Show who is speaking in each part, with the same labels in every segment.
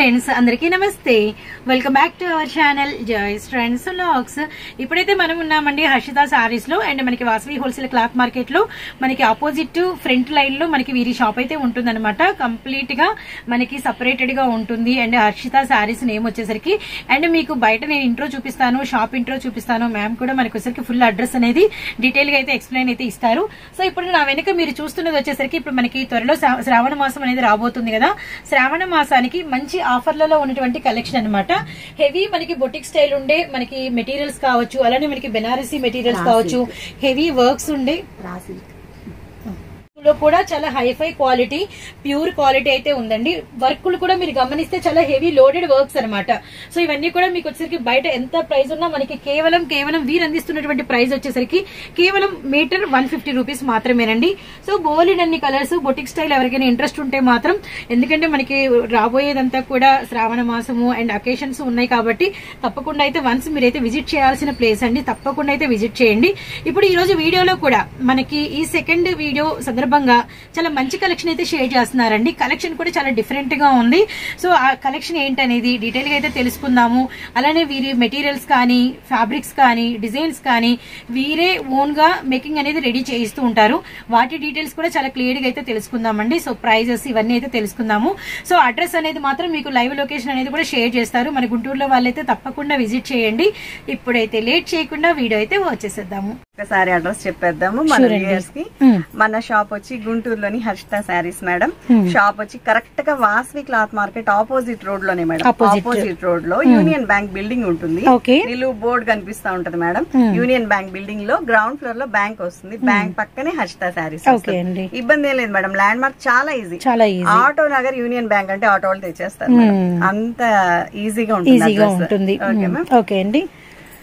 Speaker 1: Friends అందరికీ నమస్తే. Welcome back to our channel Joy's friends lakhs ఇప్పుడైతే మనం ఉన్నామండి హర్షిత సారీస్లో అండ్ మనకి వాసవి హోల్సేల్ క్లాత్ మార్కెట్లో. మనకి ఆపోజిట్ ఫ్రంట్ లైన్లో మనకి వీరి షాప్ అయితే ఉంటుందన్నమాట. కంప్లీట్గా మనకి సపరేటెడ్గా ఉంటుంది అండ్ హర్షిత సారీస్ నేమ్ వచ్చేసరికి. అండ్ మీకు బయట నేను ఇంట్రో చూపిస్తాను షాప్ ఇంట్రో చూపిస్తాను. మ్యామ్ కూడా మనకి వచ్చేసరికి ఫుల్ అడ్రస్ అనేది డీటెయిల్గా అయితే ఎక్స్ప్లెయిన్ అయితే ఇస్తారు. సో ఇప్పుడు నా వెనుక మీరు చూస్తున్నది వచ్చేసరికి ఇప్పుడు మనకి త్వరలో శ్రావణ మాసం అనేది రాబోతుంది కదా. శ్రావణ మాసానికి మంచి ఆఫర్లలో ఉన్నటువంటి కలెక్షన్ అన్నమాట. హెవీ మనకి బొటిక్ స్టైల్ ఉండే మనకి మెటీరియల్స్ కావచ్చు అలానే మనకి బెనారసీ మెటీరియల్స్ కావచ్చు హెవీ వర్క్స్ ఉండే. లో కూడా చాలా హైఫై క్వాలిటీ ప్యూర్ క్వాలిటీ అయితే ఉందండి. వర్క్లు కూడా మీరు గమనిస్తే చాలా హెవీ లోడెడ్ వర్క్స్ అన్నమాట. సో ఇవన్నీ కూడా మీకు వచ్చేసరికి బయట ఎంత ప్రైస్ ఉన్నా మనకి కేవలం కేవలం వీరు అందిస్తున్నటువంటి ప్రైస్ వచ్చేసరికి కేవలం మీటర్ వన్ ఫిఫ్టీ రూపీస్ మాత్రమేనండి. సో బోలిడ్ అన్ని కలర్స్ బొటిక్ స్టైల్ ఎవరికైనా ఇంట్రెస్ట్ ఉంటే మాత్రం ఎందుకంటే మనకి రాబోయేదంతా కూడా శ్రావణ మాసము అండ్ అకేషన్స్ ఉన్నాయి కాబట్టి తప్పకుండా అయితే వన్స్ మీరైతే విజిట్ చేయాల్సిన ప్లేస్ అండి తప్పకుండా అయితే విజిట్ చేయండి. ఇప్పుడు ఈ రోజు వీడియోలో కూడా మనకి ఈ సెకండ్ వీడియో సందర్భంగా చాలా మంచి కలెక్షన్ అయితే షేర్ చేస్తున్నారండి. కలెక్షన్ కూడా చాలా డిఫరెంట్గా ఉంది. సో ఆ కలెక్షన్ ఏంటనేది డీటెయిల్గా అయితే తెలుసుకుందాము. అలానే వీరి మెటీరియల్స్ కానీ ఫ్యాబ్రిక్స్ కానీ డిజైన్స్ కానీ వీరే ఓన్గా మేకింగ్ అనేది రెడీ చేయిస్తూ ఉంటారు. వాటి డీటెయిల్స్ కూడా చాలా క్లియర్గా అయితే తెలుసుకుందామండి. సో ప్రైజెస్ ఇవన్నీ అయితే తెలుసుకుందాము. సో అడ్రస్ అనేది మాత్రం మీకు లైవ్ లొకేషన్ అనేది కూడా షేర్ చేస్తారు. మన గుంటూరులో వాళ్ళైతే తప్పకుండా విజిట్ చేయండి. ఇప్పుడైతే లేట్ చేయకుండా వీడియో అయితే వచ్చేసేద్దాము
Speaker 2: ఒకసారి అడ్రస్ చెప్పేద్దాము. మన. వ్యూయర్స్కి
Speaker 1: మ్మ్.
Speaker 2: మన షాప్ వచ్చి గుంటూరులోని హర్షిత శారీస్ మేడం. షాప్ వచ్చి కరెక్ట్గా వాస్వి క్లాత్ మార్కెట్ ఆపోజిట్ రోడ్లోనే మేడం. ఆపోజిట్ రోడ్లో యూనియన్ బ్యాంక్ బిల్డింగ్ ఉంటుంది. నిలువు బోర్డు కనిపిస్తా ఉంటది మేడం. యూనియన్ బ్యాంక్ బిల్డింగ్లో గ్రౌండ్ ఫ్లోర్లో బ్యాంక్ వస్తుంది. బ్యాంక్ పక్కనే హర్షిత శారీస్ ఇబ్బంది ఏం లేదు మేడం. ల్యాండ్ మార్క్ చాలా ఈజీ
Speaker 1: చాలా easy
Speaker 2: auto Nagar Union Bank అంటే ఆటో వాళ్ళు తెచ్చేస్తారు. అంత ఈజీగా ఉంటుంది ఓకే
Speaker 1: అండి.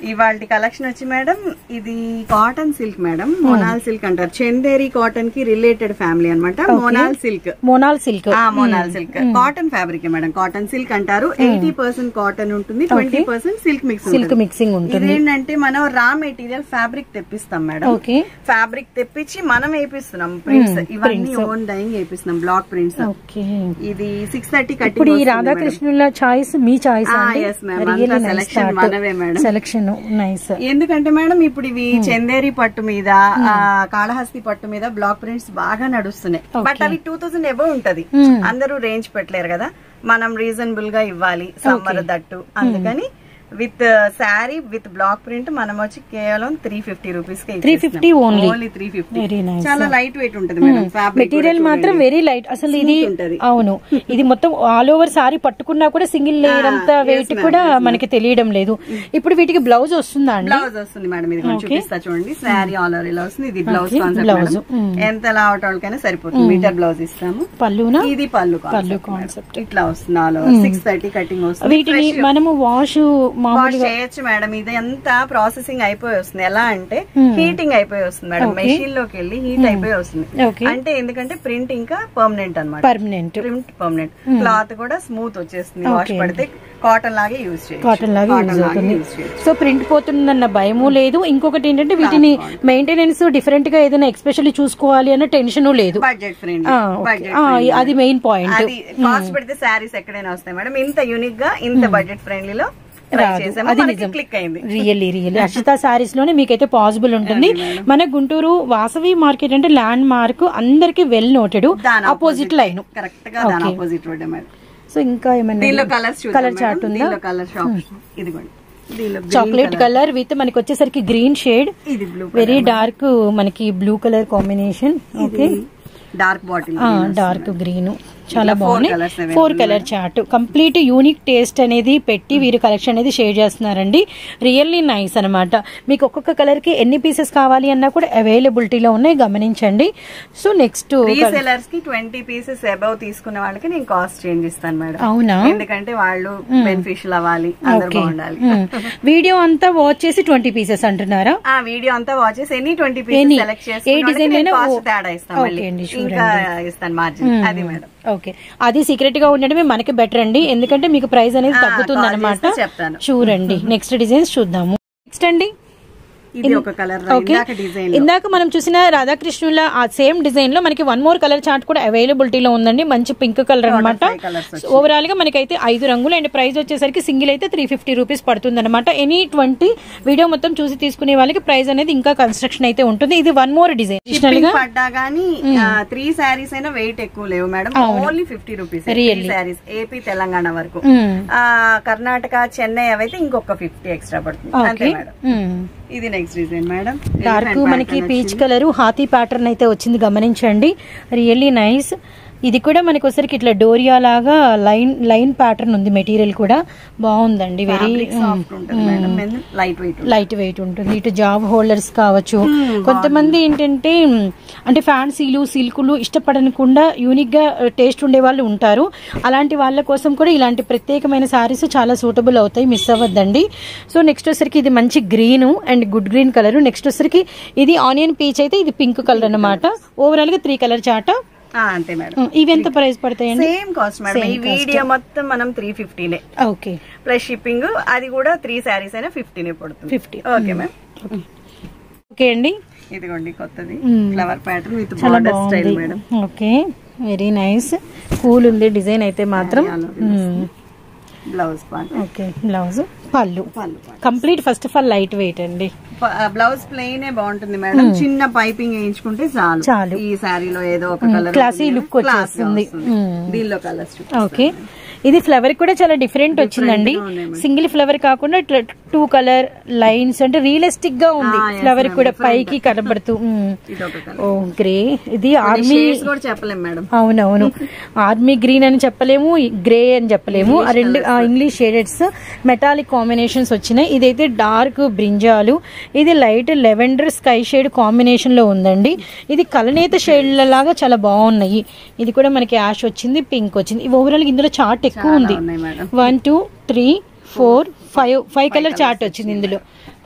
Speaker 2: ఇవాళ కలెక్షన్ వచ్చి మేడం ఇది కాటన్ సిల్క్ మేడం మోనాల్ సిల్క్ అంటారు. చందేరి కాటన్కి రిలేటెడ్ ఫ్యామిలీ అన్నమాట. మోనాల్ సిల్క్.
Speaker 1: మోనాల్ silk.
Speaker 2: Monal silk. Cotton fabric madam? Cotton silk అంటారు. ఎయిటీ పర్సెంట్ కాటన్ ఉంటుంది twenty percent silk mix
Speaker 1: silk mixing ఉంటుంది.
Speaker 2: ఇదేంటంటే మనం రా మెటీరియల్ ఫ్యాబ్రిక్ తెప్పిస్తాం మేడం. ఫ్యాబ్రిక్ తెప్పించి మనం వేపిస్తున్నాం. ప్రింట్స్. ఇవన్నీ ఓన్ డైయింగ్ వేపిస్తున్నాం బ్లాక్ ప్రింట్స్. ఇది సిక్స్ థర్టీ కట్టి
Speaker 1: రాధాకృష్ణుల చాయిస్ మీ చాయిస్
Speaker 2: Ah,
Speaker 1: అండి?
Speaker 2: yes, ma'am.
Speaker 1: సెలక్షన్ నైస్
Speaker 2: ఎందుకంటే మేడం ఇప్పుడు ఇవి చందేరి పట్టు మీద ఆ, కాళహస్తి పట్టు మీద బ్లాక్ ప్రింట్స్ బాగా నడుస్తున్నాయి. బట్ అవి టూ థౌసండ్ ఎబో ఉంటది. అందరూ రేంజ్ పెట్టలేరు కదా. మనం రీజనబుల్గా ఇవ్వాలి సమ్మర్ దట్టు. అందుకని with saree with block print మనం వచ్చి కేవలం three fifty rupees
Speaker 1: 350 only.
Speaker 2: Only three fifty చాలా లైట్ వెయిట్ ఉంటుంది
Speaker 1: మెటీరియల్ మాత్రం వెరీ లైట్ అసలు ఇది. అవును. ఇది మొత్తం ఆల్ ఓవర్ సారీ పట్టుకున్నా కూడా సింగిల్ లేయర్ అంత వెయిట్ కూడా మనకి తెలియడం లేదు. ఇప్పుడు వీటికి బ్లౌజ్ వస్తుందా అండి?
Speaker 2: బ్లౌజ్ వస్తుంది మేడం. ఇది చూపిస్తా చూడండి. శారీ ఆల్ ఓవర్ ఇలా వస్తుంది. ఇది బ్లౌజ్
Speaker 1: blouse.
Speaker 2: మేడం. ఎంత లావట వాళ్ళకైనా సరిపోతుంది. మీటర్ బ్లౌజ్ ఇస్తాము.
Speaker 1: పళ్ళునా?
Speaker 2: ఇది పళ్ళు
Speaker 1: పళ్ళు
Speaker 2: కాన్సెప్ట్
Speaker 1: కాన్సెప్ట్
Speaker 2: ఇట్లా వస్తుంది. All over six thirty cutting వస్తుంది.
Speaker 1: వీటిని మనము వాష్
Speaker 2: వాష్ చేయొచ్చు మేడం. ఇది అంతా ప్రాసెసింగ్ అయిపోయి వస్తుంది. ఎలా అంటే హీటింగ్ అయిపోయి వస్తుంది మేడం. మెషిన్లోకి వెళ్ళి హీట్ అయిపోయి వస్తుంది. అంటే ఎందుకంటే ప్రింట్ ఇంకా పర్మనెంట్ అన్నమాట.
Speaker 1: పర్మనెంట్
Speaker 2: ప్రింట్ పర్మనెంట్ క్లాత్ కూడా స్మూత్ వచ్చేస్తుంది. వాష్ పడితే కాటన్ లాగే యూజ్ చేయొచ్చు.
Speaker 1: కాటన్ లాగా యూజ్ అవుతుంది. సో ప్రింట్ పోతుందన్న భయము లేదు. ఇంకొకటి ఏంటంటే వీటిని మెయింటెనెన్స్ డిఫరెంట్గా ఏదైనా ఎక్స్పెషల్లీ చూసుకోవాలి అన్న టెన్షన్ లేదు.
Speaker 2: Budget
Speaker 1: okay. ఆ, అది మెయిన్ పాయింట్
Speaker 2: కాస్ట్ పెడితే శారీస్ ఎక్కడైనా వస్తాయి మేడం. ఇంత యూనిక్గా ఇంత బడ్జెట్ ఫ్రెండ్లీలో
Speaker 1: రాదు.
Speaker 2: క్లిక్ అయింది.
Speaker 1: రియల్లీ రియల్లీ అర్షిత సారీస్లోనే మీకైతే పాసిబుల్ ఉంటుంది. మన గుంటూరు వాసవి మార్కెట్ అంటే ల్యాండ్ మార్క్ అందరికి వెల్ నోటెడ్ ఆపోజిట్ లైన్
Speaker 2: కరెక్ట్గా దాని ఆపోజిట్ రోడ్ మేడం.
Speaker 1: సో ఇంకా
Speaker 2: చూద్దాం
Speaker 1: కలర్. చార్ట్ ఉందా?
Speaker 2: కలర్ షాప్ ఇదిగోండి.
Speaker 1: చాక్లెట్. కలర్ విత్ మనకి వచ్చేసరికి గ్రీన్ షేడ్ వెరీ డార్క్ మనకి blue colour combination okay
Speaker 2: dark bottle
Speaker 1: dark green చాలా బాగున్నాయి.
Speaker 2: available
Speaker 1: four colour chart complete unique taste అనేది పెట్టి వీరు కలెక్షన్ అనేది షేర్ చేస్తున్నారండి. రియల్లీ నైస్ అన్నమాట. మీకు ఒక్కొక్క కలర్కి ఎన్ని పీసెస్ కావాలి అన్నా కూడా అవైలబిలిటీలో ఉన్నాయి. గమనించండి. సో నెక్స్ట్
Speaker 2: రీసెలర్స్కి ట్వంటీ పీసెస్ అబౌవ్ తీసుకున్న వాళ్ళకి నేను కాస్ట్ చేంజ్ ఇస్తాను మేడం.
Speaker 1: అవునా?
Speaker 2: ఎందుకంటే వాళ్ళు బెనిఫిషియల్ అవ్వాలి. అందరు
Speaker 1: ఓకే
Speaker 2: బాగుండాలి.
Speaker 1: వీడియో అంతా వాచ్ చేసి ట్వంటీ పీసెస్ అంటున్నారా?
Speaker 2: ఆ వీడియో అంతా వాచ్ చేసి ఎనీ ట్వంటీ. పీసెస్ సెలెక్ట్
Speaker 1: ఏ
Speaker 2: చేసుకున్న
Speaker 1: design అయినా
Speaker 2: తేడా ఇస్తాం
Speaker 1: ఓకే
Speaker 2: మళ్ళీ.
Speaker 1: అండి, sure
Speaker 2: ఇంకా ఇస్తాను మార్జిన్ అది మేడం.
Speaker 1: ఓకే. అది సీక్రెట్గా ఉండడమే మనకి బెటర్ అండి. ఎందుకంటే మీకు ప్రైస్ అనేది తగ్గుతుంది అనమాట. చూడండి. నెక్స్ట్ డిజైన్స్ చూద్దాము. నెక్స్ట్ అండి.
Speaker 2: ఇది ఒక కలర్ ఇందాక
Speaker 1: మనం చూసిన రాధాకృష్ణుల ఆ సేమ్ డిజైన్లో మనకి వన్ మోర్ కలర్ చార్ట్ కూడా అవైలబిలిటీలో ఉందండి. మంచి పింక్ కలర్ అనమాట ఓవరాల్గా మనకైతే ఐదు రంగులు అండ్ ప్రైస్ వచ్చేసరికి సింగిల్ అయితే త్రీ ఫిఫ్టీ రూపీస్ పడుతుంది అనమాట ఎనీ ట్వంటీ వీడియో మొత్తం చూసి తీసుకునే వాళ్ళకి ప్రైస్ అనేది ఇంకా కన్స్ట్రక్షన్ అయితే ఉంటుంది. ఇది వన్ మోర్ డిజైన్
Speaker 2: పడ్డా గానీ త్రీ శారీస్ అయినా వెయిట్ ఎక్కువ లేవు madam. Only fifty rupees. Sarees AP Telangana వరకు. ఆ కర్ణాటక చెన్నై అవైతే ఇంకొక ఫిఫ్టీ ఎక్స్ట్రా పడుతుంది. అంతే మేడం. ఇది నెక్స్ట్ డిజైన్ మేడం
Speaker 1: డార్క్ మనకి పీచ్ కలర్ హాతీ ప్యాటర్న్ అయితే వచ్చింది గమనించండి. రియల్లీ నైస్ ఇది కూడా మనకి వచ్చరికి ఇట్లా డోరియా లాగా లైన్ లైన్ ప్యాటర్న్ ఉంది మెటీరియల్ కూడా. బాగుందండి very
Speaker 2: light weight
Speaker 1: light weight ఉంటుంది. ఇటు జాబ్ హోల్డర్స్ కావచ్చు. కొంతమంది ఏంటంటే అంటే ఫ్యాన్సీలు సిల్కులు ఇష్టపడకుండా యూనిక్గా టేస్ట్ ఉండే వాళ్ళు ఉంటారు. అలాంటి వాళ్ళ కోసం కూడా ఇలాంటి ప్రత్యేకమైన సారీస్ చాలా సూటబుల్ అవుతాయి. మిస్ అవ్వద్దండి. సో నెక్స్ట్ వచ్చరికి ఇది మంచి green and good green colour next వచ్చరికి ఇది ఆనియన్ పీచ్ అయితే ఇది పింక్ కలర్ అన్నమాట. ఓవరాల్గా త్రీ కలర్ చాట
Speaker 2: అంతే మేడం.
Speaker 1: ఇవి ఎంత ప్రైస్ పడతాయండి?
Speaker 2: Same cost madam. ఈ వీడియో మొత్తం మనం త్రీ ఫిఫ్టీనే
Speaker 1: ఓకే.
Speaker 2: ప్లస్ షిప్పింగ్ అది కూడా త్రీ శారీస్ అయినా ఫిఫ్టీనే పడుతుంది.
Speaker 1: ఫిఫ్టీ
Speaker 2: ఓకే మ్యామ్
Speaker 1: ఓకే అండి.
Speaker 2: ఇదిగోండి కొత్తది. Flower pattern with border style madam.
Speaker 1: Okay very nice cool ఉంది. డిజైన్ అయితే మాత్రం.
Speaker 2: Blouse part
Speaker 1: okay blouse pallu. Complete first of all light weight అండి.
Speaker 2: బ్లౌజ్ ప్లెయిన్ బాగుంటుంది మేడం. చిన్న పైపింగ్ వేయించుకుంటే చాలు.
Speaker 1: చాలు.
Speaker 2: ఈ శారీలో ఏదో ఒక కలర్
Speaker 1: classy look వచ్చేస్తుంది.
Speaker 2: దీనిలో కలర్స్
Speaker 1: ఓకే. ఇది ఫ్లవర్ కూడా చాలా డిఫరెంట్ వచ్చిందండి. సింగిల్ ఫ్లవర్ కాకుండా ఇట్లా టూ కలర్ లైన్స్ అంటే రియలిస్టిక్గా ఉంది. ఫ్లవర్ కూడా. పైకి కనబడుతూ ఓ గ్రే ఇది ఆర్మీ అవునవును. ఆర్మీ గ్రీన్ అని చెప్పలేము గ్రే అని చెప్పలేము. ఆ రెండు ఇంగ్లీష్ షేడెడ్స్ మెటాలిక్ కాంబినేషన్స్ వచ్చినాయి. ఇదైతే డార్క్ బ్రింజాలు ఇది లైట్ లెవెండర్ స్కై షేడ్ కాంబినేషన్లో ఉందండి. ఇది కలనేత షేడ్ల లాగా చాలా బాగున్నాయి. ఇది కూడా మనకి యాష్ వచ్చింది పింక్ వచ్చింది. ఓవరాల్ ఇందులో చార్ట్ ఎక్కువ ఉంది. One two three four five five colour chart వచ్చింది ఇందులో.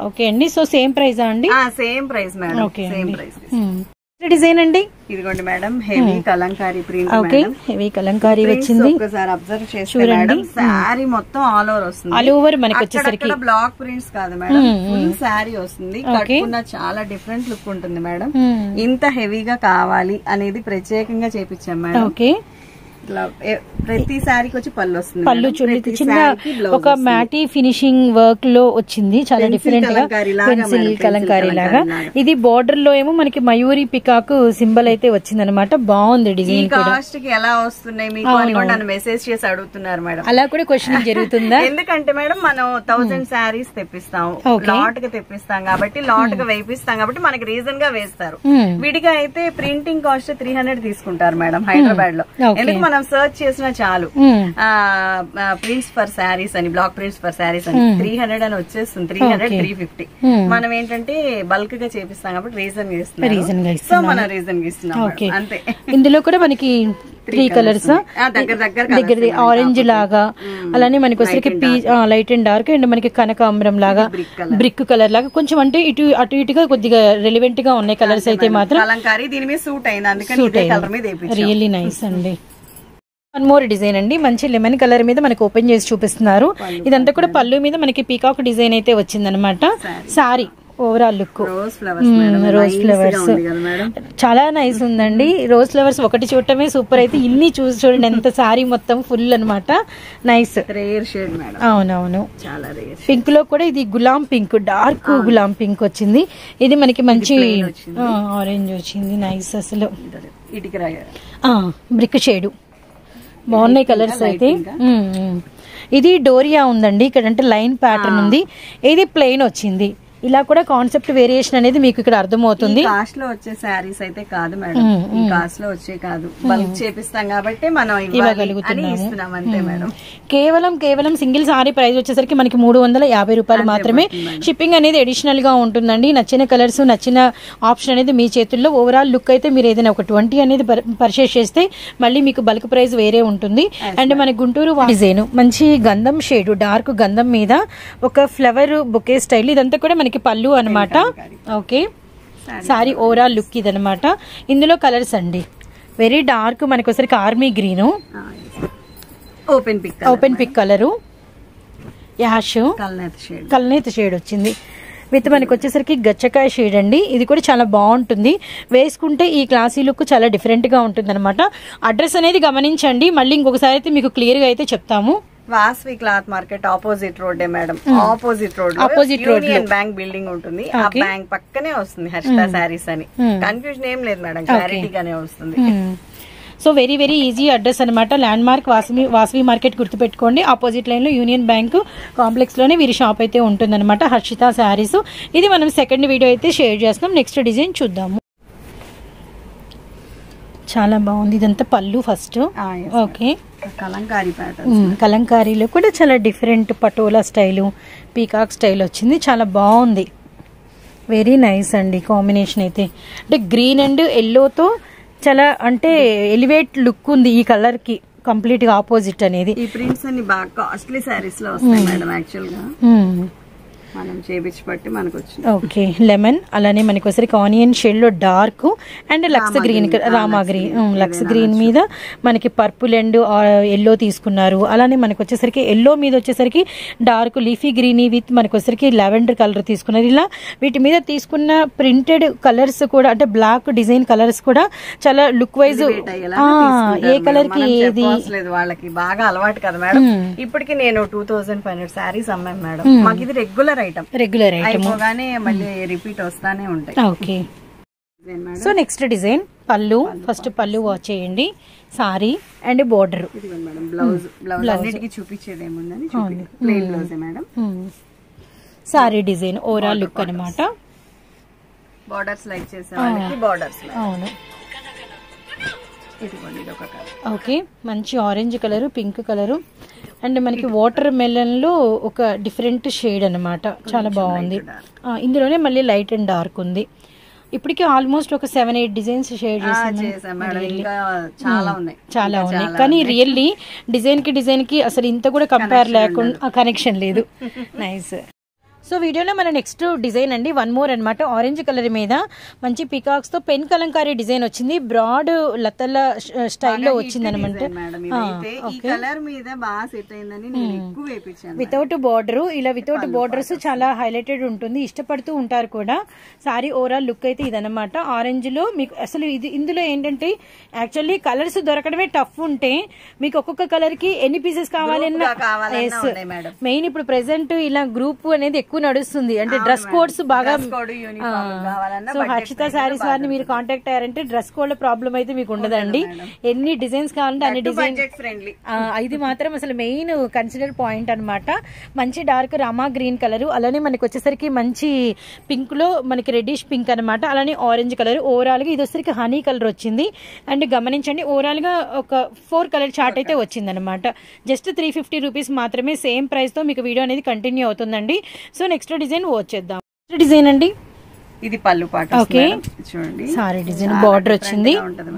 Speaker 1: ఓకే అండి. సో సేమ్ ప్రైజా అండి?
Speaker 2: Same price madam.
Speaker 1: Okay
Speaker 2: same price
Speaker 1: design అండి?
Speaker 2: ఇదిగోండి madam. Heavy Kalamkari print
Speaker 1: okay heavy Kalamkari వచ్చింది.
Speaker 2: ఒక్కసారి అబ్జర్వ్ చేస్తే. మేడం శారీ మొత్తం ఆల్ ఓవర్ వస్తుంది.
Speaker 1: ఆల్ ఓవర్ మనకి వచ్చేసరికి.
Speaker 2: బ్లాక్ ప్రింట్స్ కాదు మేడం. ఫుల్ శారీ వస్తుంది.
Speaker 1: Okay.
Speaker 2: కట్టుకున్న చాలా డిఫరెంట్ లుక్ ఉంటుంది మేడం.
Speaker 1: Hmm.
Speaker 2: ఇంత హెవీగా కావాలి అనేది ప్రత్యేకంగా చేపించాం మేడం.
Speaker 1: ఓకే
Speaker 2: ఇట్లా ప్రతి వచ్చి పళ్ళు వస్తుంది
Speaker 1: పళ్ళు. చూడండి చిన్న ఒక. మ్యాటీ ఫినిషింగ్ వర్క్లో వచ్చింది. చాలా
Speaker 2: డిఫరెంట్గా
Speaker 1: పెన్సిల్ కలంకారీ లాగా. ఇది బోర్డర్లో ఏమో మనకి మయూరి పికాక్ సింబల్ అయితే వచ్చింది అనమాట బాగుంది డిజైన్
Speaker 2: కాస్ట్కి ఎలా వస్తున్నాయి మీకు అని కూడా నన్ను మెసేజ్ చేసి అడుగుతున్నారు మేడం.
Speaker 1: అలా కూడా క్వశ్చన్ జరుగుతుందా?
Speaker 2: ఎందుకంటే మేడం మనం థౌసండ్ శారీస్ తెప్పిస్తాం.
Speaker 1: Okay.
Speaker 2: లాట్గా తెప్పిస్తాం కాబట్టి లాట్గా వేపిస్తాం కాబట్టి మనకి రీజన్గా వేస్తారు.
Speaker 1: Hmm.
Speaker 2: విడిగా అయితే ప్రింటింగ్ కాస్ట్ త్రీ హండ్రెడ్ తీసుకుంటారు మేడం
Speaker 1: హైదరాబాద్లో.
Speaker 2: ఎందుకు మనం సర్చ్ చేసినా చాలు. ప్రింట్స్ ఫర్ శారీస్ అని బ్లాక్ ప్రింట్స్ ఫర్ శారీస్ అని. త్రీ హండ్రెడ్ అని వచ్చేస్తుంది. Three hundred three fifty. మనం ఏంటంటే బల్క్గా చేపిస్తాం కాబట్టి రీజన్ ఇస్తున్నాం సో. మనం రీజన్ ఇస్తున్నాం. అంతే.
Speaker 1: ఇందులో కూడా మనకి త్రీ కలర్స్
Speaker 2: దగ్గర
Speaker 1: ఆరెంజ్. లాగా. అలానే మనకి వచ్చరికి పీ లైట్ అండ్ డార్క్ అండ్ మనకి కనకాంబరం లాగా. బ్రిక్ కలర్ లాగా. కొంచెం అంటే ఇటు అటు ఇటుగా కొద్దిగా రెలివెంట్గా ఉన్నాయి కలర్స్ అయితే మాత్రం.
Speaker 2: దీని మీద సూట్ అయింది. అందుకని
Speaker 1: రియల్లీ నైస్ అండి. వన్ మోర్ డిజైన్ అండి. మంచి లెమన్ కలర్ మీద మనకి ఓపెన్ చేసి చూపిస్తున్నారు. ఇదంతా కూడా పళ్ళు. మీద మనకి పీకాక్ డిజైన్ అయితే వచ్చిందనమాట saree overall look
Speaker 2: rose flowers
Speaker 1: చాలా నైస్ ఉందండి. రోజ్ ఫ్లవర్స్ ఒకటి చూడటమే సూపర్ అయితే ఇన్ని చూసి చూడండి ఎంత సారీ మొత్తం ఫుల్ అన్నమాట. నైస్
Speaker 2: రేర్ షేడ్
Speaker 1: అవునవును. పింక్లో కూడా ఇది గులాం పింక్ డార్క్ గులాం పింక్ వచ్చింది. ఇది మనకి మంచి ఆరెంజ్ వచ్చింది. నైస్ అసలు. Brick shade. బాగున్నాయి కలర్స్ అయితే. ఇది డోరియా ఉందండి. ఇక్కడ అంటే లైన్ ప్యాటర్న్ ఉంది. ఇది ప్లెయిన్ వచ్చింది. ఇలా కూడా కాన్సెప్ట్ వేరియేషన్ అనేది మీకు ఇక్కడ అర్థమవుతుంది.
Speaker 2: కాస్ట్లో వచ్చే శారీస్ అయితే కాదు మేడం. ఈ కాస్ట్లో వచ్చే కాదు. బల్క్ చేపిస్తాం కాబట్టి మనం ఇవ్వాలి అని
Speaker 1: ఇవ్వగలుగుతున్నాము.
Speaker 2: ఇస్తున్నాం అంతే మేడం.
Speaker 1: కేవలం కేవలం సింగిల్ సారీ ప్రైస్ వచ్చేసరికి మనకి మూడు వందల యాభై రూపాయలు మాత్రమే షిప్పింగ్ అనేది అడిషనల్గా ఉంటుందండి. నచ్చిన కలర్స్ నచ్చిన ఆప్షన్ అనేది మీ చేతుల్లో. ఓవరాల్ లుక్ అయితే మీరు ఏదైనా ఒక ట్వంటీ అనేది పర్చేస్ చేస్తే మళ్ళీ మీకు బల్క్ ప్రైస్ వేరే ఉంటుంది. అండ్ మన గుంటూరు డిజైన్ మంచి గంధం షేడ్ డార్క్ గంధం మీద ఒక ఫ్లవర్ బొకే స్టైల్ ఇదంతా కూడా మనకి పళ్ళు అన్నమాట. ఓకే. సారీ ఓవరాల్ లుక్ ఇదనమాట ఇందులో కలర్స్ అండి. వెరీ డార్క్ మనకి army green.
Speaker 2: Open pick
Speaker 1: open pick colour ash
Speaker 2: కల్నేత shade
Speaker 1: వచ్చింది. విత్ మనకి వచ్చేసరికి గచ్చకాయ షేడ్ అండి. ఇది కూడా చాలా బాగుంటుంది. వేసుకుంటే ఈ క్లాసీ లుక్ చాలా డిఫరెంట్గా ఉంటుంది అనమాట అడ్రస్ అనేది గమనించండి. మళ్ళీ ఇంకొకసారి అయితే మీకు క్లియర్గా అయితే చెప్తాము.
Speaker 2: Vasavi cloth market opposite road madam. Opposite
Speaker 1: రోడ్లో.
Speaker 2: యూనియన్ బ్యాంక్ బిల్డింగ్ ఉంటుంది. ఆ. బ్యాంక్ పక్కనే వస్తుంది హర్షిత శారీస్ అని. కన్ఫ్యూజన్ ఏం లేదు మేడం. క్లారిటీగానే వస్తుంది.
Speaker 1: So very very easy address అనమాట landmark Vasavi Vasavi market గుర్తుపెట్టుకోండి. ఆపోజిట్ లైన్లో యూనియన్ బ్యాంక్ కాంప్లెక్స్లోనే వీరి షాప్ అయితే ఉంటుందన్నమాట హర్షిత శారీస్. ఇది మనం సెకండ్ వీడియో అయితే షేర్ చేస్తున్నాం. నెక్స్ట్ డిజైన్ చూద్దాము. చాలా బాగుంది. ఇదంతా pallu first
Speaker 2: Ah,
Speaker 1: okay
Speaker 2: Kalamkari pattern.
Speaker 1: కలంకారీలో కూడా చాలా different Patola style peacock style వచ్చింది. చాలా బాగుంది. వెరీ నైస్ అండి కాంబినేషన్ అయితే. అంటే గ్రీన్ అండ్ ఎల్లోతో చాలా అంటే ఎలివేట్ లుక్ ఉంది ఈ కలర్కి. కంప్లీట్గా ఆపోజిట్ అనేది.
Speaker 2: ఈ ప్రింట్స్ అన్ని బాగా కాస్ట్లీ శారీస్లో వస్తాయి మేడం యాక్చువల్గా.
Speaker 1: మ్మ్.
Speaker 2: మనం చేపించి పట్టి మనకు వచ్చింది
Speaker 1: ఓకే లెమన్ అలానే మనకి వచ్చరికి ఆనియన్ షేడ్లో dark and lux green Rama green lux green మీద మనకి పర్పుల్ అండ్ ఎల్లో తీసుకున్నారు. అలానే మనకి వచ్చేసరికి ఎల్లో మీద వచ్చేసరికి డార్క్ లీఫీ గ్రీన్ విత్ మనకి వచ్చేసరికి లెవెండర్ కలర్ తీసుకున్నారు. ఇలా వీటి మీద తీసుకున్న ప్రింటెడ్ కలర్స్ కూడా అంటే బ్లాక్ డిజైన్ కలర్స్ కూడా చాలా లుక్ వైజ్ ఏ.
Speaker 2: కలర్కి
Speaker 1: ఏది?
Speaker 2: వాళ్ళకి బాగా అలవాటు కదా మేడం. ఇప్పటికి నేను two thousand five hundred sarees అమ్మాను madam. మాకు ఇది రెగ్యులర్ ఐటమ్
Speaker 1: రెగ్యులర్ ఐటమ్
Speaker 2: అయిపోగానే మళ్ళీ రిపీట్ వస్తానే ఉంటాయి.
Speaker 1: Okay so next design pallu. First pallu. Watch చేయండి. Saree and border
Speaker 2: blouse blouse అన్నిటికీ చూపించేది ఏముందని plain బ్లౌజే madam?
Speaker 1: Saree design overall look అనమాట
Speaker 2: బార్డర్స్ లైక్ చేసే వాళ్ళకి బార్డర్స్
Speaker 1: అవును.
Speaker 2: ఇదిగోండి ఇది ఒక కలర్.
Speaker 1: ఓకే మంచి orange colour pink colour. And మనకి వాటర్ మెలన్లో ఒక డిఫరెంట్ షేడ్ అన్నమాట. చాలా బాగుంది. ఇందులోనే మళ్ళీ లైట్ అండ్ డార్క్ ఉంది. ఇప్పటికి ఆల్మోస్ట్ ఒక సెవెన్ ఎయిట్ డిజైన్స్ షేర్
Speaker 2: చాలా ఉన్నాయి.
Speaker 1: చాలా ఉన్నాయి. కానీ రియల్లీ డిజైన్కి డిజైన్కి అసలు ఇంత కూడా కంపేర్ లేకుండా కనెక్షన్ లేదు. నైస్ సో వీడియోలో మన నెక్స్ట్ డిజైన్ అండి వన్ మోర్ అన్నమాట. ఆరెంజ్ కలర్ మీద మంచి పికాక్స్తో పెన్ కలంకారీ డిజైన్ వచ్చింది. బ్రాడ్ లతల స్టైల్లో వచ్చింది అనమాట వితౌట్ బార్డర్ ఇలా వితౌట్ బార్డర్స్ చాలా హైలైటెడ్ ఉంటుంది. ఇష్టపడుతూ ఉంటారు కూడా. సారీ ఓవరాల్ లుక్ అయితే ఇదన్నమాట. ఆరెంజ్లో మీకు అసలు ఇది ఇందులో ఏంటంటే యాక్చువల్లీ కలర్స్ దొరకడమే టఫ్ ఉంటే మీకు ఒక్కొక్క కలర్కి ఎన్ని పీసెస్ కావాలన్నా. మెయిన్ ఇప్పుడు ప్రెసెంట్ ఇలా గ్రూప్ అనేది ఎక్కువ నడుస్తుంది. అంటే డ్రెస్ కోడ్స్ బాగా సో హర్షిత శారీస్ వారిని మీరు కాంటాక్ట్ అయ్యారంటే డ్రెస్ కోడ్ ప్రాబ్లం అయితే మీకు ఉండదండి. ఎన్ని డిజైన్స్ కావాలంటే అన్ని డిజైన్
Speaker 2: ఫ్రెండ్లీ
Speaker 1: ఇది మాత్రం అసలు మెయిన్ కన్సిడర్ పాయింట్ అన్నమాట. మంచి డార్క్ రామా గ్రీన్ కలర్ అలానే మనకి వచ్చేసరికి మంచి పింక్లో మనకి రెడ్డిష్ పింక్ అన్నమాట. అలానే ఆరెంజ్ కలర్ ఓవరాల్గా ఇది వచ్చేసరికి హనీ కలర్ వచ్చింది. అండ్ గమనించండి ఓవరాల్గా ఒక ఫోర్ కలర్ చార్ట్ అయితే వచ్చింది అనమాట జస్ట్ త్రీ ఫిఫ్టీ రూపీస్ మాత్రమే సేమ్ ప్రైస్తో మీకు వీడియో అనేది కంటిన్యూ అవుతుందండి. సో నెక్స్ట్ డిజైన్ వచ్చేద్దాం నెక్స్ట్ డిజైన్ అండి?
Speaker 2: ఇది పళ్ళు పాట
Speaker 1: Okay.
Speaker 2: చూడండి.
Speaker 1: సారీ డిజైన్ బార్డర్ వచ్చింది.
Speaker 2: ఉంటది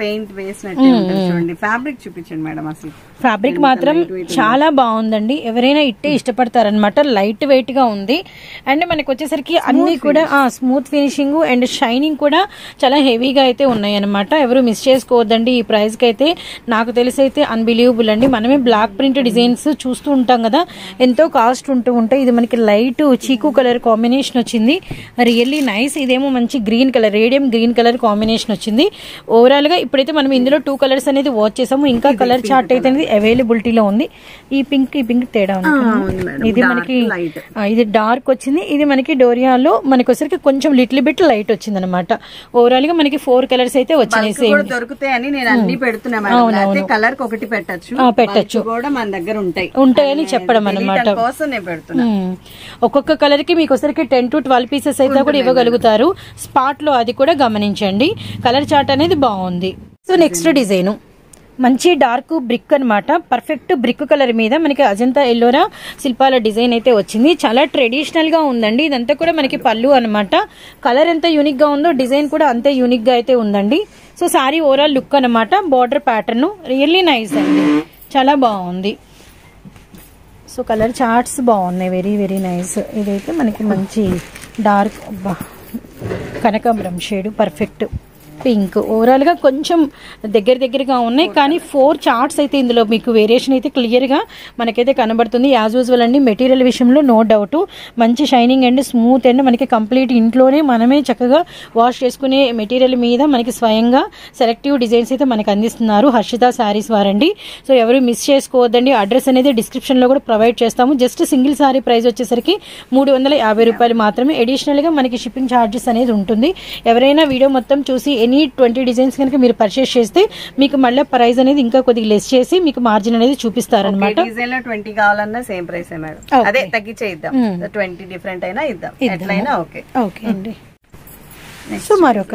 Speaker 2: పెయింట్ వేసినట్టే చూడండి. ఫ్యాబ్రిక్ చూపించండి మేడం అసలు.
Speaker 1: ఫ్యాబ్రిక్ మాత్రం చాలా బాగుందండి. ఎవరైనా ఇట్టే ఇష్టపడతారనమాట లైట్ వెయిట్గా ఉంది. అండ్ మనకి వచ్చేసరికి అన్ని కూడా స్మూత్ ఫినిషింగ్ అండ్ షైనింగ్ కూడా చాలా హెవీగా అయితే ఉన్నాయి అనమాట ఎవరు మిస్ చేసుకోవద్దండి ఈ ప్రైస్కి అయితే నాకు తెలిసి అయితే అన్బిలీవబుల్ అండి. మనమే బ్లాక్ ప్రింట్ డిజైన్స్ చూస్తూ ఉంటాం కదా. ఎంతో కాస్ట్ ఉంటూ ఉంటాయి. ఇది మనకి లైట్ చీకు కలర్ కాంబినేషన్ వచ్చింది. Really nice. ఇదేమో మంచి green colour radium green colour combination వచ్చింది. ఓవరాల్గా ఇప్పుడైతే మనం ఇందులో టూ కలర్స్ అనేది వాచ్ చేసాము. ఇంకా కలర్ చార్ట్ అయితే అనేది అవైలబిలిటీలో ఉంది. ఈ పింక్ ఈ పింక్ తేడా ఉంది. ఇది మనకి ఇది డార్క్ వచ్చింది. ఇది మనకి డోరియాలో మనకి వచ్చరికి కొంచెం లిటిల్ బిట్ లైట్ వచ్చింది అనమాట ఓవరాల్గా మనకి ఫోర్ కలర్స్ అయితే వచ్చినాయి సేమ్
Speaker 2: దొరుకుతాయని నేను అన్ని పెడుతున్నా మేడం. లేకపోతే కలర్కి పెట్టచ్చు.
Speaker 1: పెట్టొచ్చు.
Speaker 2: కూడా మన దగ్గర ఉంటాయి.
Speaker 1: ఉంటాయని చెప్పడం మ్మ్. ఒక్కొక్క కలర్కి మీకు వచ్చరికి టెన్ టు ట్వెల్వ్ పీసెస్ అయితే కూడా ఇవ్వగలుగుతారు. స్పాట్లో అది కూడా గమనించండి. కలర్ చార్ట్ అనేది బాగుంది. So next design. మంచి డార్క్ బ్రిక్ అన్నమాట. పర్ఫెక్ట్ బ్రిక్ కలర్ మీద మనకి అజంతా ఎల్లోరా శిల్పాల డిజైన్ అయితే వచ్చింది. చాలా ట్రెడిషనల్గా ఉందండి. ఇదంతా కూడా మనకి పళ్ళు అన్నమాట. కలర్ ఎంత యూనిక్గా ఉందో డిజైన్ కూడా అంతే యూనిక్గా అయితే ఉందండి. సో సారీ ఓవరాల్ లుక్ అన్నమాట. బార్డర్ ప్యాటర్న్ రియల్లీ నైస్ అండి. చాలా బాగుంది. సో కలర్ చార్ట్స్ బాగున్నాయి. వెరీ వెరీ నైస్ ఇదైతే మనకి మంచి డార్క్ కనకాంబరం షేడ్. పర్ఫెక్ట్. పింక్. ఓవరాల్గా కొంచెం దగ్గర దగ్గరగా ఉన్నాయి. కానీ ఫోర్ చార్ట్స్ అయితే ఇందులో మీకు వేరియేషన్ అయితే క్లియర్గా మనకైతే కనబడుతుంది. యాజ్ యూజువల్ అండి మెటీరియల్ విషయంలో నో డౌట్ మంచి షైనింగ్ అండ్ స్మూత్ అండ్ మనకి కంప్లీట్ ఇంట్లోనే మనమే చక్కగా వాష్ చేసుకునే మెటీరియల్ మీద మనకి స్వయంగా సెలెక్టివ్ డిజైన్స్ అయితే మనకి అందిస్తున్నారు హర్షిత శారీస్ వారండి. సో ఎవరు మిస్ చేసుకోవద్దండి. అడ్రస్ అనేది డిస్క్రిప్షన్లో కూడా ప్రొవైడ్ చేస్తాము. జస్ట్ సింగిల్ శారీ ప్రైస్ వచ్చేసరికి మూడు వందల యాభై రూపాయలు మాత్రమే. అడిషనల్గా మనకి షిప్పింగ్ ఛార్జెస్ అనేది ఉంటుంది. ఎవరైనా వీడియో మొత్తం చూసి ఎనీ ట్వంటీ డిజైన్స్ కనుక మీరు పర్చేస్ చేస్తే మీకు మళ్ళీ ప్రైస్ అనేది ఇంకా కొద్దిగా లెస్ చేసి మీకు మార్జిన్ అనేది చూపిస్తారనమాట
Speaker 2: డిజైన్లో ట్వంటీ కావాలన్నా సేమ్ ప్రైస్ మేడం. అదే తగ్గించే ఇద్దాం. ట్వంటీ డిఫరెంట్ అయినా ఇద్దాం. ఎట్లయినా ఓకే
Speaker 1: ఓకే అండి. సో మరొక.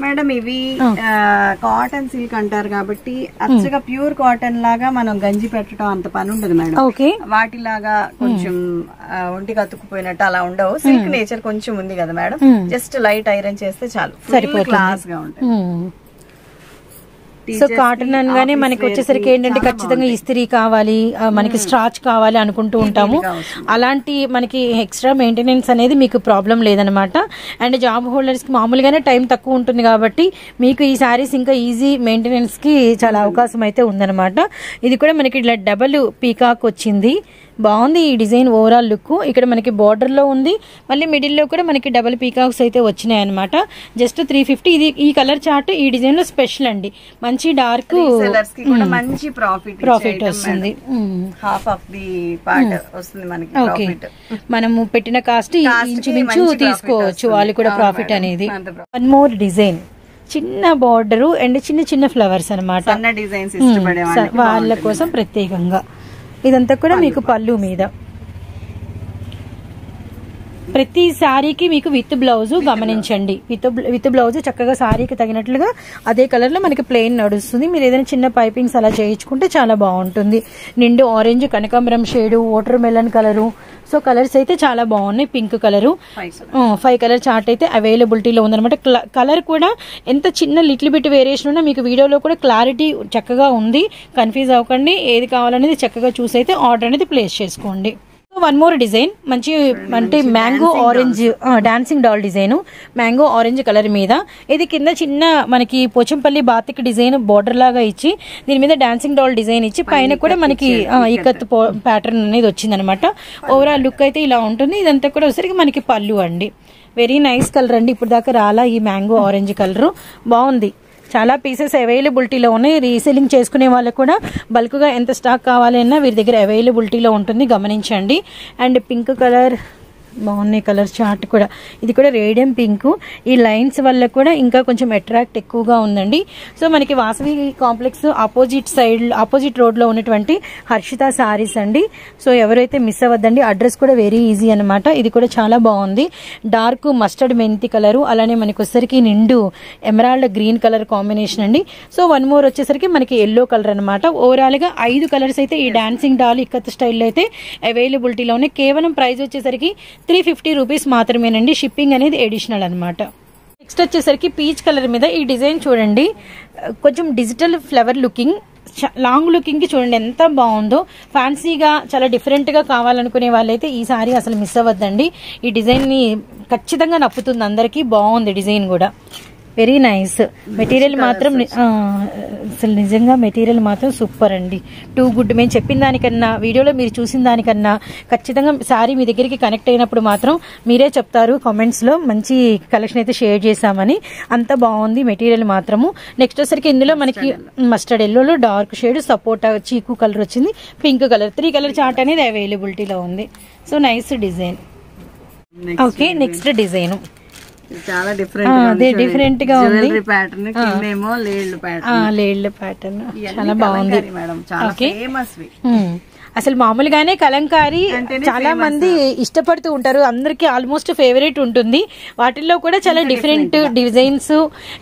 Speaker 2: మేడం ఇవి కాటన్ సిల్క్ అంటారు కాబట్టి అచ్చగా ప్యూర్ కాటన్ లాగా మనం గంజి పెట్టడం అంత పని ఉండదు మేడం.
Speaker 1: ఓకే.
Speaker 2: వాటిలాగా కొంచెం ఒంటికి అతుక్కుపోయినట్టు అలా ఉండవు. సిల్క్ నేచర్ కొంచెం ఉంది కదా మేడం. జస్ట్ లైట్ ఐరన్ చేస్తే చాలు. క్లాస్గా ఉంటుంది.
Speaker 1: సో కాటన్ అనగానే మనకి వచ్చేసరికి ఏంటంటే ఖచ్చితంగా ఇస్త్రీ కావాలి మనకి స్ట్రాచ్ కావాలి అనుకుంటూ ఉంటాము. అలాంటి మనకి ఎక్స్ట్రా మెయింటెనెన్స్ అనేది మీకు ప్రాబ్లం లేదనమాట అండ్ జాబ్ హోల్డర్స్కి మామూలుగానే టైం తక్కువ ఉంటుంది కాబట్టి మీకు ఈ సారీస్ ఇంకా ఈజీ మెయింటెనెన్స్కి చాలా అవకాశం అయితే ఉందన్నమాట. ఇది కూడా మనకి ఇట్లా డబల్ పీకాక్ వచ్చింది. బాగుంది ఈ డిజైన్ ఓవరాల్ లుక్ ఇక్కడ మనకి బార్డర్లో ఉంది. మళ్ళీ మిడిల్లో కూడా మనకి డబల్ పీకాక్స్ అయితే వచ్చినాయి అనమాట జస్ట్ త్రీ ఫిఫ్టీ ఇది ఈ కలర్ చార్ట్ ఈ డిజైన్లో స్పెషల్ అండి. మంచి డార్క్
Speaker 2: మంచి ప్రాఫిట్
Speaker 1: ప్రాఫిట్ వస్తుంది.
Speaker 2: హాఫ్ ఆఫ్ ది పార్ట్ వస్తుంది మనకి
Speaker 1: ఓకే మనము పెట్టిన కాస్ట్ ఇంచుమించు తీసుకోవచ్చు. వాళ్ళు కూడా ప్రాఫిట్. అనేది. వన్ మోర్ డిజైన్ చిన్న బార్డర్ అండ్ చిన్న చిన్న ఫ్లవర్స్ అనమాట వాళ్ళ కోసం ప్రత్యేకంగా. ఇదంతా కూడా మీకు పళ్ళు. మీద. ప్రతి శారీకి మీకు విత్ బ్లౌజ్ గమనించండి. విత్ విత్ బ్లౌజ్ చక్కగా శారీకి తగినట్లుగా అదే కలర్లో మనకి ప్లెయిన్ నడుస్తుంది. మీరు ఏదైనా చిన్న పైపింగ్స్ అలా చేయించుకుంటే చాలా బాగుంటుంది. నిండు ఆరెంజ్ కనకాంబరం shade watermelon colour. So colours అయితే చాలా బాగున్నాయి. Pink colour. Five colour chart అయితే అవైలబిలిటీలో ఉందన్నమాట. కలర్ కూడా ఎంత చిన్న లిటిల్ బిట్ వేరియేషన్ ఉన్నా మీకు వీడియోలో కూడా క్లారిటీ చక్కగా ఉంది. కన్ఫ్యూజ్ అవ్వకండి. ఏది కావాలనేది చక్కగా చూసి అయితే ఆర్డర్ అనేది ప్లేస్ చేసుకోండి. One more design. మంచి అంటే mango orange dancing doll design. Mango orange colour మీద. ఇది కింద చిన్న మనకి పోచంపల్లి బాతిక్ డిజైన్ బోర్డర్ లాగా ఇచ్చి దీని మీద డాన్సింగ్ డాల్ డిజైన్ ఇచ్చి పైన కూడా మనకి ఇక్కత్ ప్యాటర్న్ అనేది వచ్చింది అనమాట ఓవరాల్ లుక్ అయితే ఇలా ఉంటుంది. ఇదంతా కూడా వచ్చేసరికి మనకి పళ్ళు అండి. వెరీ నైస్ కలర్ అండి. ఇప్పుడు దాకా రాలా ఈ మ్యాంగో ఆరెంజ్ కలర్. బాగుంది. చాలా పీసెస్ అవైలబిలిటీలో ఉన్నాయి. రీసెలింగ్ చేసుకునే వాళ్ళకు కూడా బల్క్గా ఎంత స్టాక్ కావాలన్నా వీరి దగ్గర అవైలబిలిటీలో ఉంటుంది. గమనించండి. అండ్ పింక్ కలర్ బాగున్నాయి కలర్ చార్ట్ కూడా. ఇది కూడా రేడియం పింక్. ఈ లైన్స్ వల్ల కూడా ఇంకా కొంచెం అట్రాక్ట్ ఎక్కువగా ఉందండి. సో మనకి Vasavi complex opposite side opposite రోడ్లో ఉన్నటువంటి హర్షిత సారీస్ అండి. సో ఎవరైతే మిస్ అవ్వద్దండి అడ్రస్ కూడా వెరీ ఈజీ అనమాట ఇది కూడా చాలా బాగుంది. డార్క్ మస్టర్డ్ మెంతి కలరు అలానే మనకి వచ్చేసరికి నిండు ఎమరాల్డ్ గ్రీన్ కలర్ కాంబినేషన్ అండి. సో వన్ మోర్ వచ్చేసరికి మనకి ఎల్లో కలర్ అనమాట ఓవరాల్గా ఐదు కలర్స్ అయితే ఈ డాన్సింగ్ డాల్ ఇక్కత్ స్టైల్లో అయితే అవైలబిలిటీలో ఉన్నాయి కేవలం ప్రైస్ వచ్చేసరికి త్రీ ఫిఫ్టీ రూపీస్ మాత్రమేనండి. షిప్పింగ్ అనేది ఎడిషనల్ అనమాట నెక్స్ట్ వచ్చేసరికి పీచ్ కలర్ మీద ఈ డిజైన్ చూడండి. కొంచెం డిజిటల్ ఫ్లవర్ లుకింగ్ లాంగ్ లుకింగ్కి చూడండి ఎంత బాగుందో. ఫ్యాన్సీగా చాలా డిఫరెంట్గా కావాలనుకునే వాళ్ళైతే ఈ సారీ అసలు మిస్ అవ్వద్దండి. ఈ డిజైన్ని ఖచ్చితంగా నప్పుతుంది అందరికీ. బాగుంది డిజైన్ కూడా. Very nice. మెటీరియల్ మాత్రం అసలు నిజంగా మెటీరియల్ మాత్రం సూపర్ అండి. Too good. మేము చెప్పిన దానికన్నా వీడియోలో మీరు చూసిన దానికన్నా ఖచ్చితంగా సారీ మీ దగ్గరికి కనెక్ట్ అయినప్పుడు మాత్రం మీరే చెప్తారు కామెంట్స్లో మంచి కలెక్షన్ అయితే షేర్ చేశామని. అంత బాగుంది మెటీరియల్ మాత్రము. నెక్స్ట్ వచ్చరికి ఇందులో మనకి మస్టర్డ్ ఎల్లోలో డార్క్ షేడ్ సపోటా చీకు కలర్ వచ్చింది. Pink colour three colour chart అనేది అవైలబిలిటీలో ఉంది. So nice design okay next design
Speaker 2: చాలా డిఫరెంట్
Speaker 1: అదే different గా ఉంది.
Speaker 2: ప్యాటర్న్ లేళ్ళు ప్యాటర్న్
Speaker 1: లేళ్ళ ప్యాటర్న్ చాలా బాగుంది.
Speaker 2: మేడం చాలా ఫేమస్.
Speaker 1: అసలు మామూలుగానే కలంకారీ చాలా మంది ఇష్టపడుతూ ఉంటారు. అందరికి ఆల్మోస్ట్ ఫేవరెట్ ఉంటుంది. వాటిల్లో కూడా చాలా డిఫరెంట్ డిజైన్స్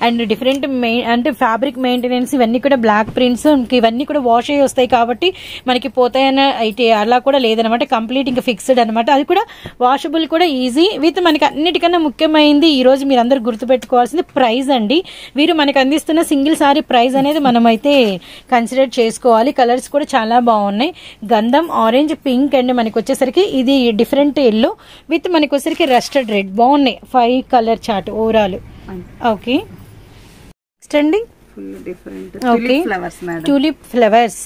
Speaker 1: అండ్ డిఫరెంట్ అంటే ఫ్యాబ్రిక్ మెయింటెనెన్స్ ఇవన్నీ కూడా బ్లాక్ ప్రింట్స్ ఇవన్నీ కూడా వాష్ అయ్యి వస్తాయి కాబట్టి మనకి పోతాయన్న అయితే అలా కూడా లేదనమాట కంప్లీట్ ఇంకా ఫిక్స్డ్ అనమాట అది కూడా వాషబుల్ కూడా ఈజీ విత్ మనకి అన్నిటికన్నా ముఖ్యమైనది ఈ రోజు మీరు అందరు గుర్తుపెట్టుకోవాల్సింది ప్రైస్ అండి. వీరు మనకి అందిస్తున్న సింగిల్ సారీ ప్రైస్ అనేది మనం అయితే కన్సిడర్ చేసుకోవాలి. కలర్స్ కూడా చాలా బాగున్నాయి. గంధం ఆరెంజ్ పింక్ అండ్ మనకి వచ్చేసరికి ఇది డిఫరెంట్ ఎల్లో విత్ మనకి వచ్చేసరికి రస్టెడ్ రెడ్ బాగున్నాయి five colour chart overall okay next అండి.
Speaker 2: మేడం
Speaker 1: ట్యూలిప్ ఫ్లవర్స్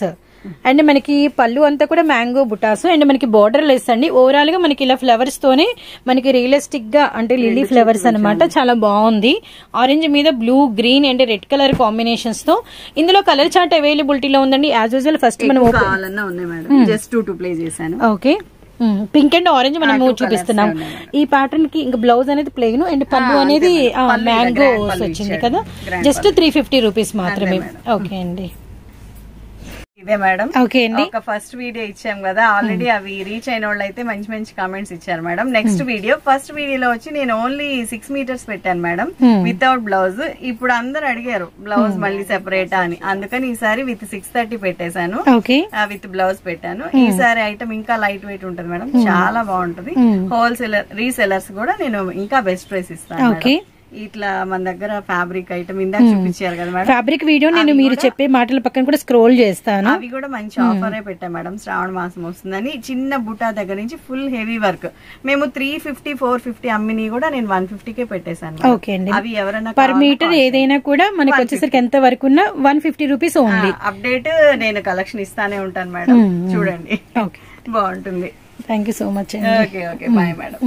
Speaker 1: అండ్ మనకి పళ్ళు అంతా కూడా మ్యాంగో బుటాస్ అండ్ మనకి బోర్డర్ లెస్ అండి. ఓవరాల్గా మనకి ఇలా ఫ్లవర్స్ తోనే మనకి రియలిస్టిక్గా అంటే లిల్లీ ఫ్లవర్స్ అన్నమాట. చాలా బాగుంది. ఆరెంజ్ మీద blue green and red colour కాంబినేషన్స్తో ఇందులో కలర్ చార్ట్ అవైలబిలిటీలో ఉందండి. యాజ్ యూజువల్ ఫస్ట్ మనం
Speaker 2: ఎక్కువ కావాలన్నా ఉన్నాయి madam. Just two two play చేశాను.
Speaker 1: ఓకే పింక్ అండ్ ఆరెంజ్ మనం
Speaker 2: two colours
Speaker 1: చూపిస్తున్నాం. ఈ ప్యాటర్న్కి ఇంకా బ్లౌజ్ అనేది ప్లెయిన్ అండ్ పళ్ళు అనేది
Speaker 2: మేడం. పళ్ళు ఇలా
Speaker 1: మ్యాంగో
Speaker 2: grand పళ్ళు
Speaker 1: వచ్చింది. కదా. జస్ట్ త్రీ ఫిఫ్టీ రూపీస్ మాత్రమే. ఓకే అండి.
Speaker 2: ఇదే మేడం.
Speaker 1: ఓకే అండి.
Speaker 2: ఒక ఫస్ట్ వీడియో ఇచ్చాం కదా ఆల్రెడీ అవి రీచ్ అయిన వాళ్ళు అయితే మంచి మంచి కామెంట్స్ ఇచ్చారు మేడం. నెక్స్ట్ వీడియో ఫస్ట్ వీడియోలో వచ్చి నేను ఓన్లీ సిక్స్ మీటర్స్ పెట్టాను మేడం
Speaker 1: Hmm.
Speaker 2: వితౌట్ బ్లౌజ్ ఇప్పుడు అందరు అడిగారు బ్లౌజ్ మళ్ళీ సెపరేట్ అని. అందుకని ఈసారి విత్ సిక్స్ థర్టీ పెట్టేశాను. విత్ బ్లౌజ్ పెట్టాను. ఈసారి ఐటమ్ ఇంకా లైట్ వెయిట్ ఉంటుంది మేడం. చాలా బాగుంటది.
Speaker 1: Hmm.
Speaker 2: హోల్సేలర్ రీసెలర్స్ కూడా నేను ఇంకా బెస్ట్ ప్రైస్ ఇస్తాను. ఇట్లా మన దగ్గర ఫ్యాబ్రిక్ ఐటమ్ ఇందాక చూపించారు కదా మేడం.
Speaker 1: ఫ్యాబ్రిక్ వీడియో నేను మీరు చెప్పే మాటల పక్కన కూడా స్క్రోల్ చేస్తాను.
Speaker 2: అవి కూడా మంచి ఆఫరే పెట్టా మేడం. శ్రావణ మాసం వస్తుందని. చిన్న బుటా దగ్గర నుంచి ఫుల్ హెవీ వర్క్ మేము త్రీ ఫిఫ్టీ ఫోర్ ఫిఫ్టీ అమ్మిని కూడా నేను వన్ కే పెట్టేశాను.
Speaker 1: ఓకే అండి.
Speaker 2: అవి ఎవరైనా
Speaker 1: పర్ మీటర్ ఏదైనా కూడా మనకి వచ్చేసరికి ఎంత వరకు ఉన్నా one fifty rupees only
Speaker 2: update నేను కలెక్షన్ ఇస్తానే ఉంటాను మేడం. చూడండి.
Speaker 1: ఓకే.
Speaker 2: బాగుంటుంది.
Speaker 1: Thank you so much
Speaker 2: okay okay bye madam.